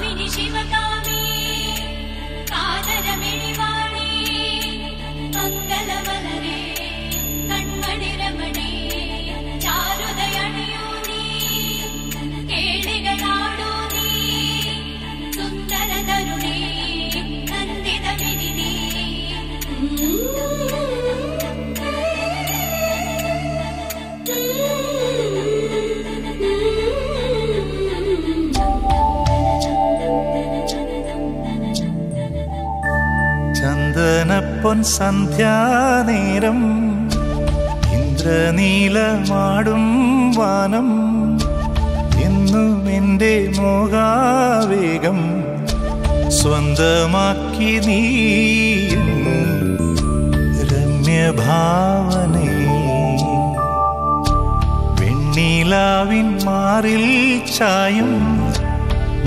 भिनि चिवतानि ചന്ദനപ്പൊൻ സന്ധ്യാനേരം ഇന്ദ്രനീലമാടും വാനം. എന്നും എന്റെ മോഹാവേഗം സ്വന്തമാക്കി നീ രമ്യഭാവനേ. വെണ്ണീലാവിൻ മാറിൽ ചായും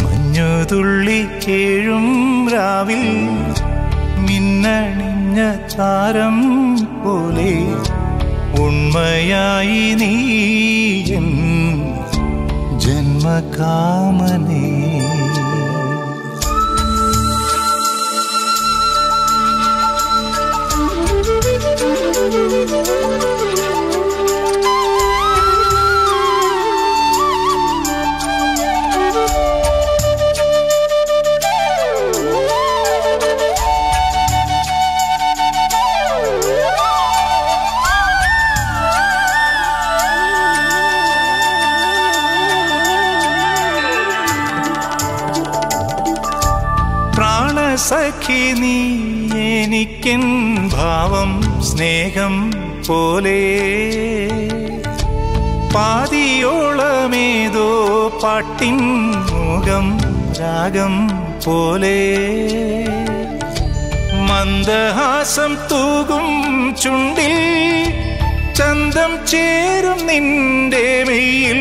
മഞ്ഞുതുള്ളി കേഴും രാവിൽ മിന്നണിഞ്ഞ താരം പോലെ ഉണ്മയായി നീ എൻ ജന്മകാമനേ. പ്രാണസഖി നീ എനിക്കൻ ഭാവം സ്നേഹം പോലെ. പാതിയോളമേതോ പാട്ടിൻ മുഖം രാഗം പോലെ. മന്ദഹാസം തൂകും ചുണ്ടിൽ ചന്തം ചേരും നിന്റെ മെയ്യിൽ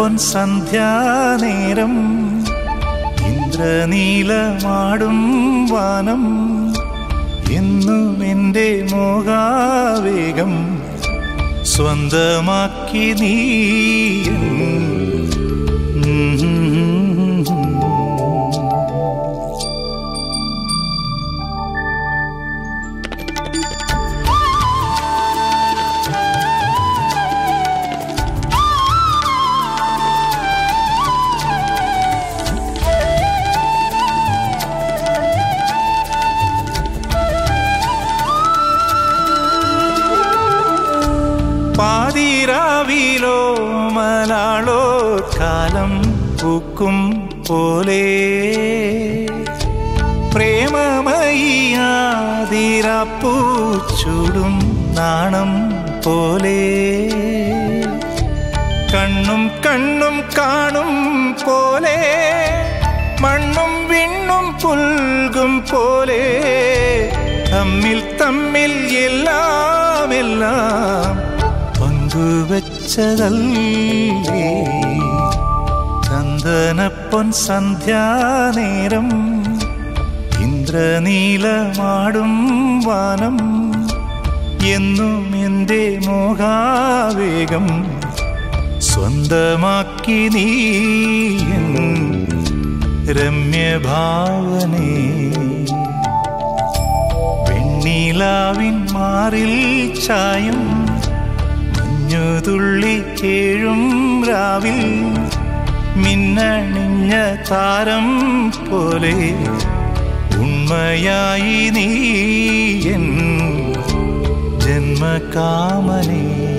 ചന്ദനപ്പൊൻ സന്ധ്യാനേരം ഇന്ദ്രനീലമാടും വാനം. എന്നും എന്റെ മോഹാവേഗം സ്വന്തമാക്കി നീ പാതിരാവിലോ മലാളോ കാലം പൂക്കും പോലെ. പ്രേമമയ്യാതിരാപ്പൂച്ചൂടും നാണം പോലെ. കണ്ണും കണ്ണും കാണും പോലെ. മണ്ണും വിണ്ണും പുൽകും പോലെ. തമ്മിൽ തമ്മിൽ എല്ലാം എല്ലാം പങ്കുവച്ചതല്ലേ സന്ധ്യാനേരം ഇന്ദ്രനീലമാടും വാനം എന്നും എന്റെ മോഹാവേഗം സ്വന്തമാക്കി നീ രമ്യഭാവനേ. വെണ്ണീലാവിൻ മാറിൽ ചായും മഞ്ഞുതുള്ളി കേഴും രാവിൽ. മിന്നണിഞ്ഞ താരം പോലെ ഉണ്മയായി നീ എൻ ജന്മകാമനേ.